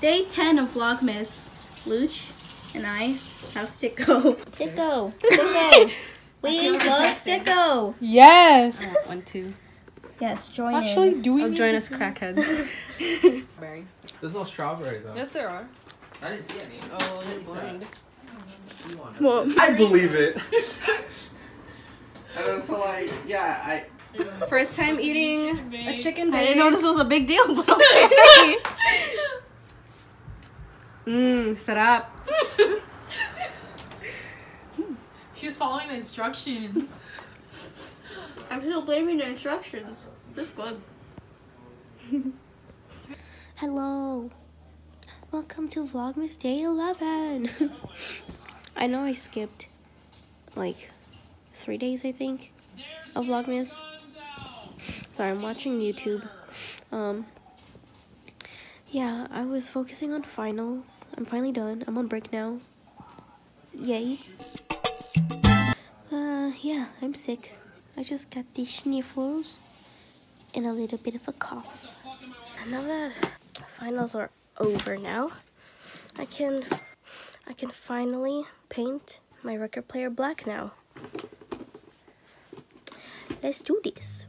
Vlogmas. Luch and I have Sticko. Sticko. Sticko. we love Sticko. Yes. Uh, one, two. Yes, join Actually, in. do we Oh, need join us, see- crackheads. Berry. There's no strawberry though. Yes, there are. I didn't see any. Oh, you're blind. You want it. Well, I believe it. and then so like, yeah, I. First time eating a chicken I didn't know this was a big deal, but okay. Mmm, set up. She was following the instructions. I'm still blaming the instructions. This good. Hello. Welcome to Vlogmas Day 11. I know I skipped like three days, I think, of Vlogmas. Sorry, I'm watching YouTube. Um, yeah, I was focusing on finals. I'm finally done. I'm on break now. Yay. Uh, yeah, I'm sick. I just got these sniffles and a little bit of a cough. Now that finals are over now, I can I can finally paint my record player black now. Let's do this.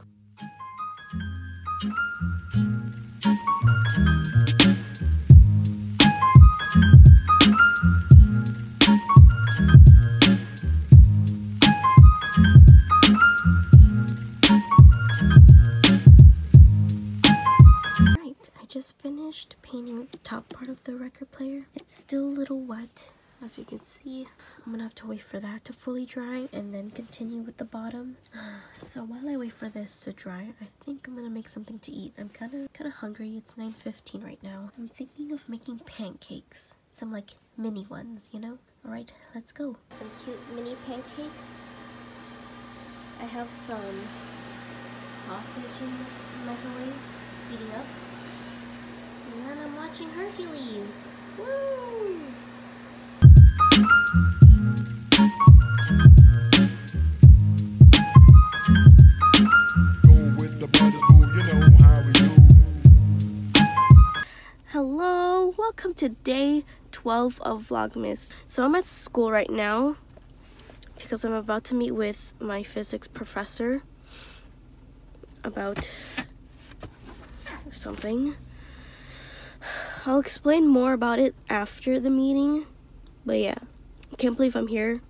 Just finished painting the top part of the record player. It's still a little wet, as you can see. I'm gonna have to wait for that to fully dry and then continue with the bottom. So while I wait for this to dry, I think I'm gonna make something to eat. I'm kinda kinda hungry. It's 9.15 right now. I'm thinking of making pancakes. Some like mini ones, you know? Alright, let's go. Some cute mini pancakes. I have some sausage in the microwave heating up. And then I'm watching Hercules. Woo! Go with the brothers, boo, you know how we do. Hello, welcome to day 12 of Vlogmas. So I'm at school right now because I'm about to meet with my physics professor about something. I'll explain more about it after the meeting, but yeah, can't believe I'm here.